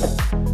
Bye.